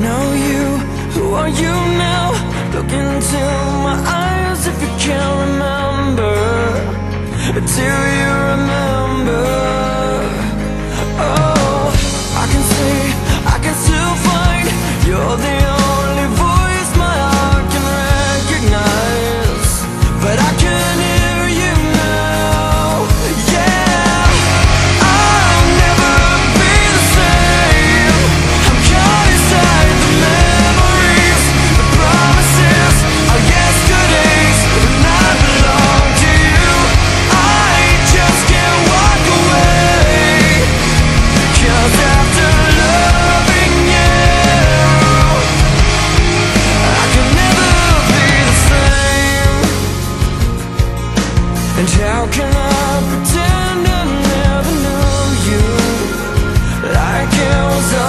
know you, who are you now? Look into my eyes if you can't remember Do you And how can I pretend I never knew you? Like was